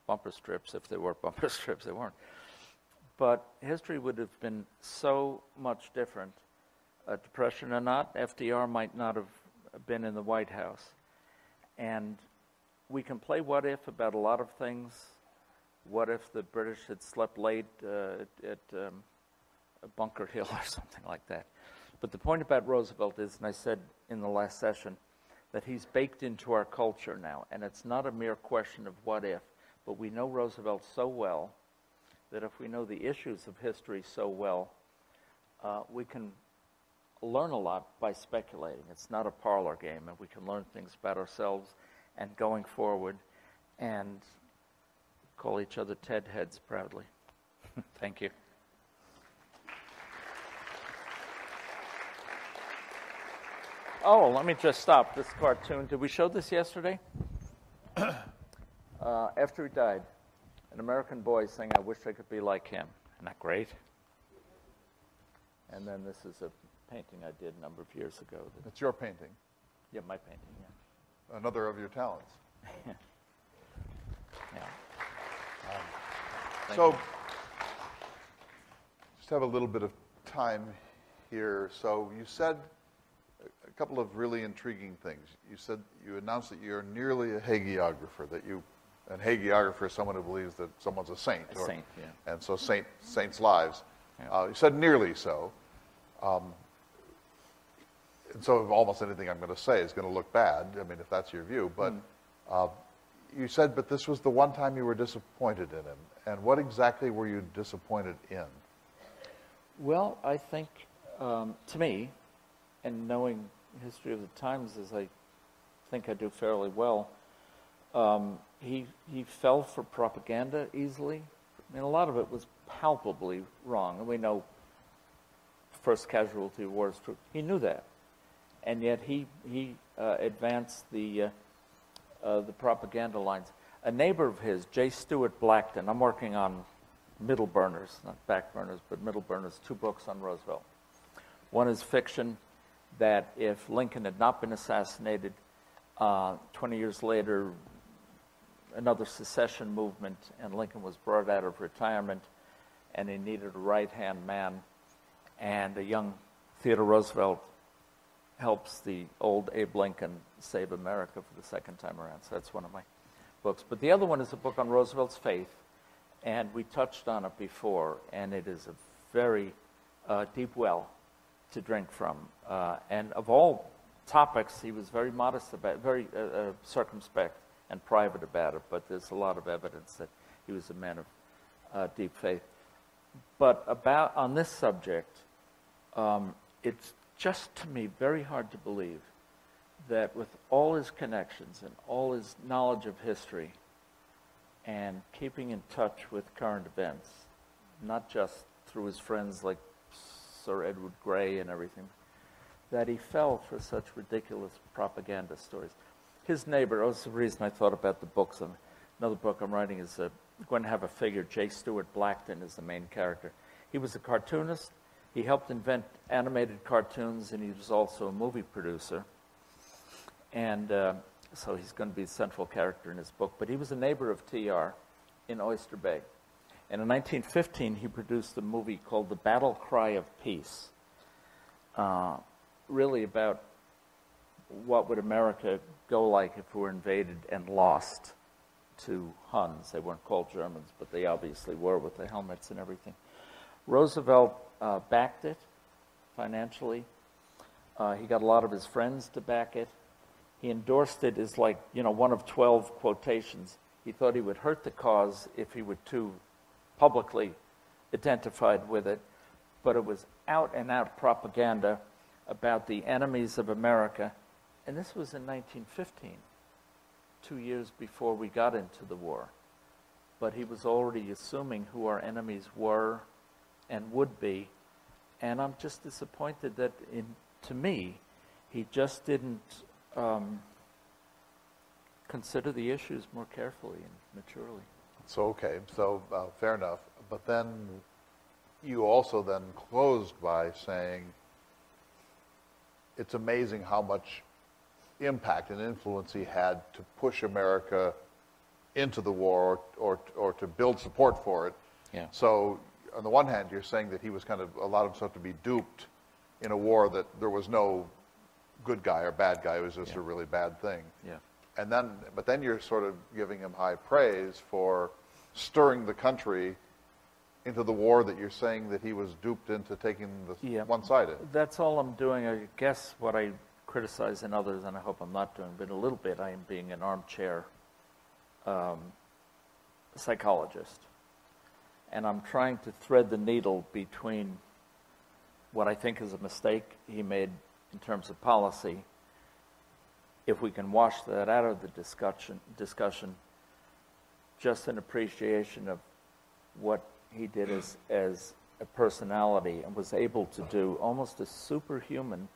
bumper strips, if there were bumper strips, there weren't. But history would have been so much different. Uh, depression or not, FDR might not have been in the White House. And we can play what if about a lot of things. What if the British had slept late uh, at, at um, Bunker Hill or something like that? But the point about Roosevelt is, and I said in the last session, that he's baked into our culture now, and it's not a mere question of what if, but we know Roosevelt so well that if we know the issues of history so well, uh, we can learn a lot by speculating. It's not a parlor game, and we can learn things about ourselves and going forward and call each other Ted heads proudly. Thank you. Oh, let me just stop this cartoon. Did we show this yesterday? uh, after he died, an American boy saying, I wish I could be like him. Isn't that great? And then this is a painting I did a number of years ago. that- It's your painting, yeah, my painting, yeah. another of your talents. yeah. Thank So, you. just have a little bit of time here. So you said a- a couple of really intriguing things. You said, you announced that you're nearly a hagiographer, that you, and hagiographer is someone who believes that someone's a saint. A saint, yeah. And so saint, saints' lives. Yeah. Uh, you said nearly so. Um, and so almost anything I'm going to say is going to look bad, I mean, if that's your view. But Hmm. uh, you said, but this was the one time you were disappointed in him. And what exactly were you disappointed in? Well, I think, um, to me, and knowing history of the times as I think I do fairly well, um, he he fell for propaganda easily. I mean, a lot of it was palpably wrong, and we know first casualty war is true. He knew that, and yet he he uh, advanced the uh, uh, the propaganda lines. A neighbor of his, J. Stuart Blackton, I'm working on middle burners, not back burners, but middle burners, two books on Roosevelt. One is fiction that if Lincoln had not been assassinated, uh, 20 years later, another secession movement, and Lincoln was brought out of retirement, and he needed a right hand man, and a young Theodore Roosevelt helps the old Abe Lincoln save America for the second time around. So that's one of my books. But the other one is a book on Roosevelt's faith, and we touched on it before, and it is a very uh, deep well to drink from. Uh, and of all topics, he was very modest about, very uh, uh, circumspect and private about it. But there's a lot of evidence that he was a man of uh, deep faith. But about on this subject, um, it's just to me very hard to believe that with all his connections and all his knowledge of history and keeping in touch with current events, not just through his friends like Sir Edward Grey and everything, that he fell for such ridiculous propaganda stories. His neighbor, that was the reason I thought about the books. Another book I'm writing is uh, going to have a figure. J. Stuart Blackton is the main character. He was a cartoonist. He helped invent animated cartoons, and he was also a movie producer. And uh, so he's going to be the central character in his book. But he was a neighbor of TR in Oyster Bay. And in 1915, he produced a movie called The Battle Cry of Peace, uh, really about what would America go like if we were invaded and lost to Huns. They weren't called Germans, but they obviously were with the helmets and everything. Roosevelt uh, backed it financially. Uh, he got a lot of his friends to back it. He endorsed it as like, you know, one of 12 quotations. He thought he would hurt the cause if he were too publicly identified with it, but it was out and out propaganda about the enemies of America. And this was in 1915, two years before we got into the war. But he was already assuming who our enemies were and would be. And I'm just disappointed that, in, to me, he just didn't um, consider the issues more carefully and maturely. So, okay, so uh, fair enough. But then you also then closed by saying it's amazing how much impact and influence he had to push America into the war or, or, or to build support for it. Yeah. So, on the one hand, you're saying that he was kind of allowed himself to be duped in a war that there was no good guy or bad guy. It was just Yeah. a really bad thing. Yeah. And then, but then you're sort of giving him high praise for stirring the country into the war that you're saying that he was duped into taking the Yeah. one-sided. That's all I'm doing. I guess what I criticize others, and I hope I'm not doing, but a little bit, I am being an armchair um, psychologist. And I'm trying to thread the needle between what I think is a mistake he made in terms of policy. If we can wash that out of the discussion, discussion just an appreciation of what he did as, as a personality and was able to do almost a superhuman,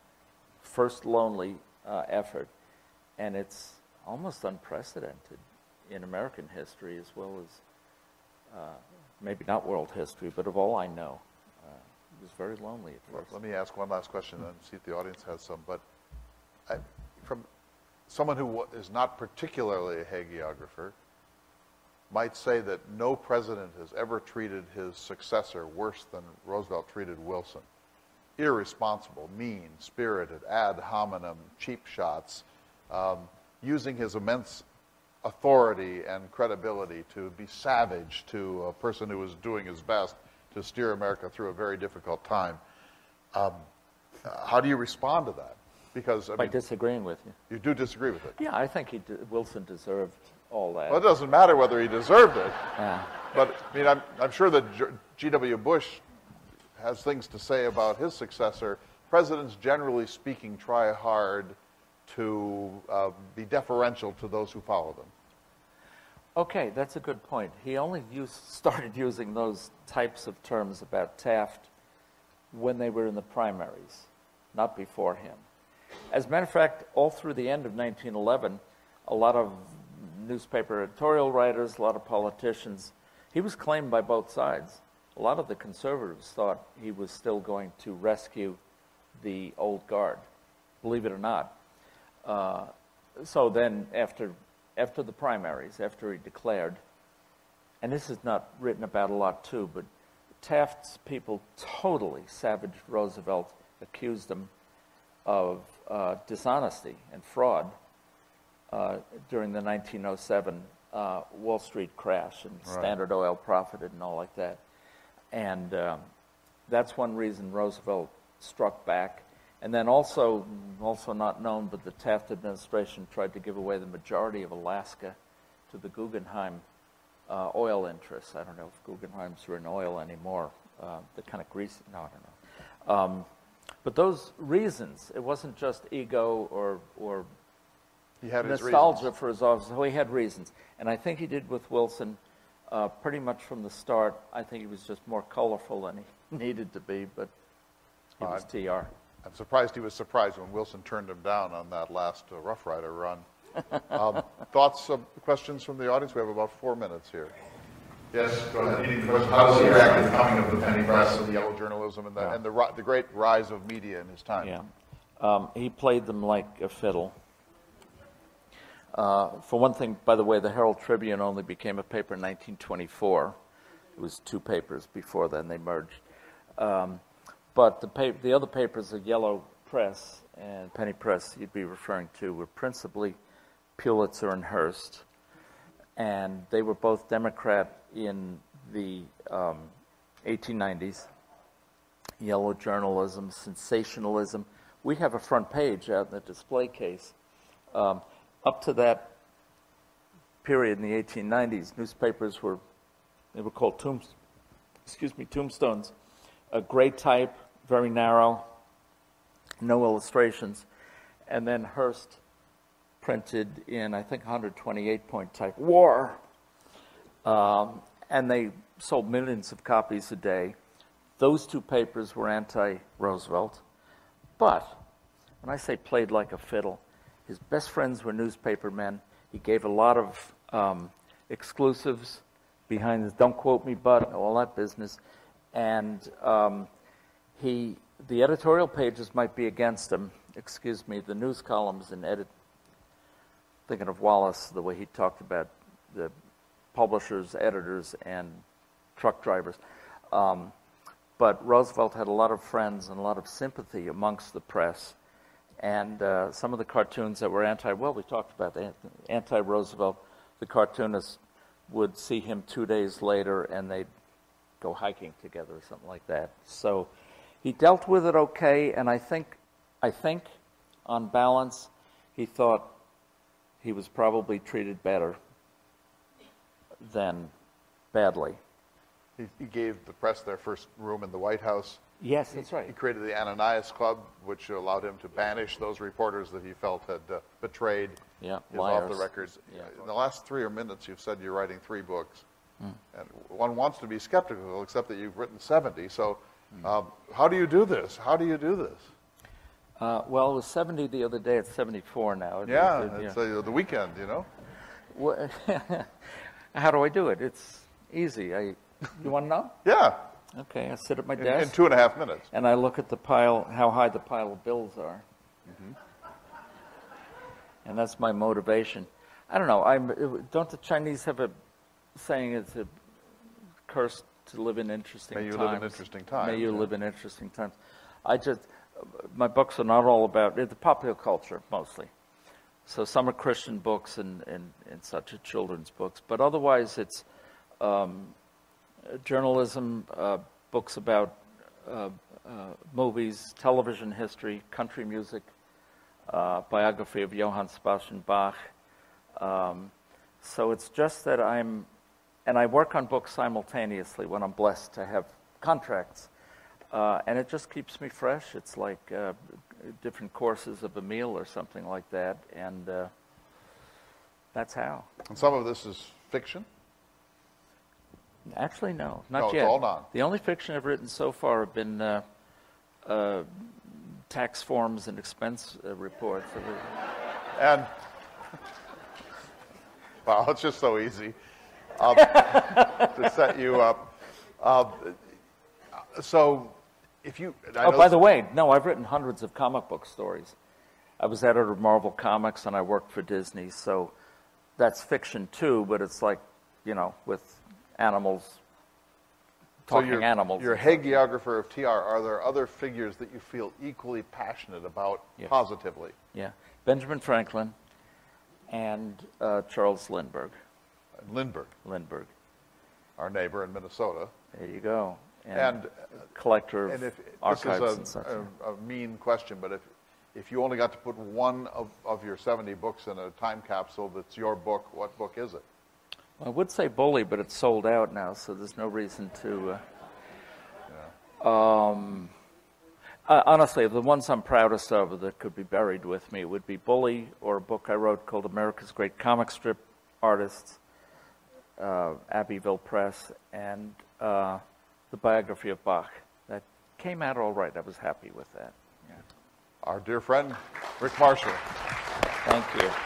first lonely uh, effort. And it's almost unprecedented in American history as well as uh, maybe not world history, but of all I know. Uh, he was very lonely at first. Let me ask one last question and see if the audience has some. But I, from someone who is not particularly a hagiographer, might say that no president has ever treated his successor worse than Roosevelt treated Wilson. Irresponsible, mean, spirited, ad hominem, cheap shots, um, using his immense authority and credibility to be savage to a person who was doing his best to steer America through a very difficult time. Um, uh, how do you respond to that? Because I By mean, disagreeing with you. you do disagree with it. Yeah, I think he Wilson deserved all that. Well, it doesn't matter whether he deserved it. yeah. But I mean, I'm, I'm sure that G.W. Bush has things to say about his successor. Presidents, generally speaking, try hard to uh, be deferential to those who follow them. Okay, that's a good point. He only used, started using those types of terms about Taft when they were in the primaries, not before him. As a matter of fact, all through the end of 1911, a lot of newspaper editorial writers, a lot of politicians, he was claimed by both sides. A lot of the conservatives thought he was still going to rescue the old guard, believe it or not. Uh, so then, after after the primaries, after he declared, and this is not written about a lot too, but Taft's people totally savaged Roosevelt, accused him of uh, dishonesty and fraud uh, during the 1907 uh, Wall Street crash and Right. Standard Oil profited and all like that. And um, that's one reason Roosevelt struck back. And then also, also not known, but the Taft administration tried to give away the majority of Alaska to the Guggenheim uh, oil interests. I don't know if Guggenheims are in oil anymore. Uh, the kind of greasy, no, I don't know. Um, but those reasons, it wasn't just ego or, or He had his nostalgia reasons. for his office. So he had reasons, and I think he did with Wilson uh, pretty much from the start. I think he was just more colorful than he needed to be, but he was Odd. TR. I'm surprised he was surprised when Wilson turned him down on that last uh, Rough Rider run. Um, thoughts, uh, questions from the audience? We have about four minutes here. Yes, go ahead. Any questions? How does he react to the coming of the penny press and the yellow journalism and the, and the, the great rise of media in his time? Yeah, um, he played them like a fiddle. Uh, for one thing, by the way, the Herald Tribune only became a paper in 1924. It was two papers before then, they merged. Um, but the, pa- the other papers, the Yellow Press and Penny Press, you'd be referring to, were principally Pulitzer and Hearst. And they were both Democrat in the um, 1890s. Yellow journalism, sensationalism. We have a front page out in the display case. Um, up to that period in the 1890s, newspapers were they were called tombs, excuse me, tombstones. A gray type, very narrow, no illustrations, and then Hearst printed in I think 128 point type war, um, and they sold millions of copies a day. Those two papers were anti-Roosevelt, but when I say played like a fiddle, his best friends were newspapermen. He gave a lot of um, exclusives behind this "Don't quote me," but all that business, and um, he the editorial pages might be against him. Excuse me, the news columns and edit. Thinking of Wallace, the way he talked about the publishers, editors, and truck drivers. Um, but Roosevelt had a lot of friends and a lot of sympathy amongst the press. And uh, some of the cartoons that were anti, well, we talked about anti Roosevelt, the cartoonists would see him two days later and they'd go hiking together or something like that. So he dealt with it okay, and I think, I think, on balance, he thought he was probably treated better than badly. He gave the press their first room in the White House. Yes, that's right. He created the Ananias Club, which allowed him to banish those reporters that he felt had uh, betrayed Yeah, his liars. off the records. Yeah. In the last three or minutes, you've said you're writing three books. Hmm. And one wants to be skeptical, except that you've written 70. So, Hmm. um, how do you do this? How do you do this? Uh, well, it was 70 the other day. It's 74 now. It- Yeah, it- it's uh, the weekend, you know? Wha- How do I do it? It's easy. I, you want to know? Yeah, Okay, I sit at my in, in desk two and a half minutes. and I look at the pile, how high the pile of bills are. Mm-hmm. And that's my motivation. I don't know. I'm, don't the Chinese have a saying it's a curse to live in interesting times. May you times? live in interesting times, May you live in interesting times. I just, my books are not all about, it's the popular culture mostly. So some are Christian books and, and, and such are children's books, but otherwise it's um, journalism, uh, books about uh, uh, movies, television history, country music, biography of Johann Sebastian Bach. Um, so it's just that I'm, and I work on books simultaneously when I'm blessed to have contracts. Uh, and it just keeps me fresh. It's like uh, different courses of a meal or something like that. And uh, that's how. And some of this is fiction. Actually, no, not No, it's yet. all non. The only fiction I've written so far have been uh, uh, tax forms and expense uh, reports. And, wow, it's just so easy um, to set you up. Um, so, if you. I oh, by the way, no, I've written hundreds of comic book stories. I was editor of Marvel Comics and I worked for Disney, so that's fiction too, but it's like, you know, with animals, so talking you're, animals. You're a hagiographer of TR. Are there other figures that you feel equally passionate about Yes. positively? Yeah. Benjamin Franklin and uh, Charles Lindbergh. Lindbergh, Lindbergh. our neighbor in Minnesota. There you go. And- collector of And if archives this and is such. a, a, a mean question, but if if you only got to put one of, of your 70 books in a time capsule that's your book, what book is it? I would say Bully, but it's sold out now, so there's no reason to. Uh, um, uh, honestly, the ones I'm proudest of that could be buried with me would be Bully or a book I wrote called America's Great Comic Strip Artists, uh, Abbeville Press, and uh, the biography of Bach. That came out all right. I was happy with that. Our dear friend, Rick Marschall. Thank you.